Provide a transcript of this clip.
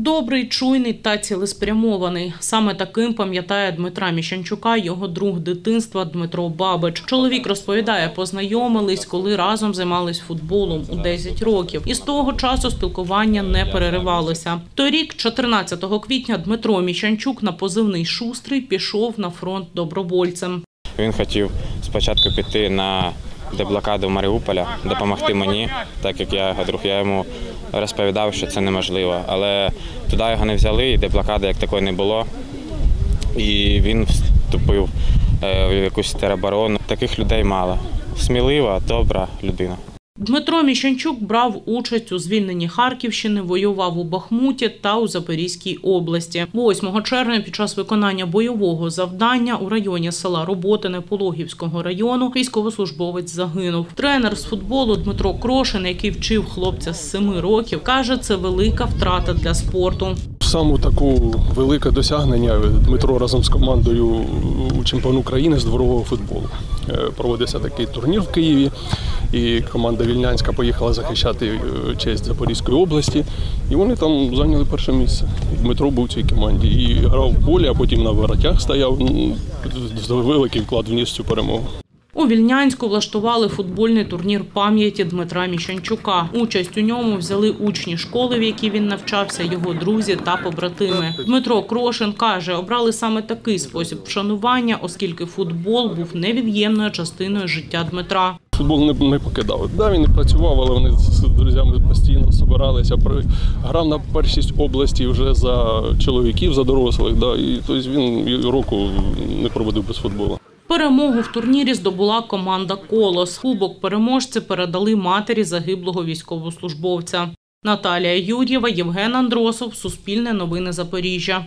Добрий, чуйний та цілеспрямований. Саме таким пам'ятає Дмитра Міщанчука його друг дитинства Дмитро Бабич. Чоловік розповідає, познайомились, коли разом займались футболом у 10 років. І з того часу спілкування не переривалося. Торік, 14 квітня, Дмитро Міщанчук на позивний шустрий пішов на фронт добровольцем. Він хотів спочатку піти на деблокаду Маріуполя, допомогти мені, так як я його друг. Я йому розповідав, що це неможливо. Але туди його не взяли, і деблокади як такої не було. І він вступив е, в якусь тероборону. Таких людей мало. Смілива, добра людина. Дмитро Міщанчук брав участь у звільненні Харківщини, воював у Бахмуті та у Запорізькій області. 8 червня під час виконання бойового завдання у районі села Роботине Пологівського району військовослужбовець загинув. Тренер з футболу Дмитро Крошин, який вчив хлопця з 7 років, каже, це велика втрата для спорту. Саме таку велике досягнення Дмитро разом з командою у чемпіон України з дворового футболу. Е, Проводився такий турнір в Києві, і команда Вільнянська поїхала захищати е, честь Запорізької області. І вони там зайняли перше місце. Дмитро був в цій команді. І грав в полі, а потім на воротях стояв. Ну, Великий вклад вніс цю перемогу. У Вільнянську влаштували футбольний турнір пам'яті Дмитра Міщанчука. Участь у ньому взяли учні школи, в якій він навчався, його друзі та побратими. Дмитро Крошин каже, обрали саме такий спосіб вшанування, оскільки футбол був невід'ємною частиною життя Дмитра. Футбол не, не покидав. Да, він і працював, але вони з друзями постійно збиралися. Грав на першість області вже за чоловіків, за дорослих. Да, і тобто він року не проводив без футболу. Перемогу в турнірі здобула команда Колос. Кубок переможці передали матері загиблого військовослужбовця. Наталія Юр'єва, Євген Андросов, Суспільне новини Запоріжжя.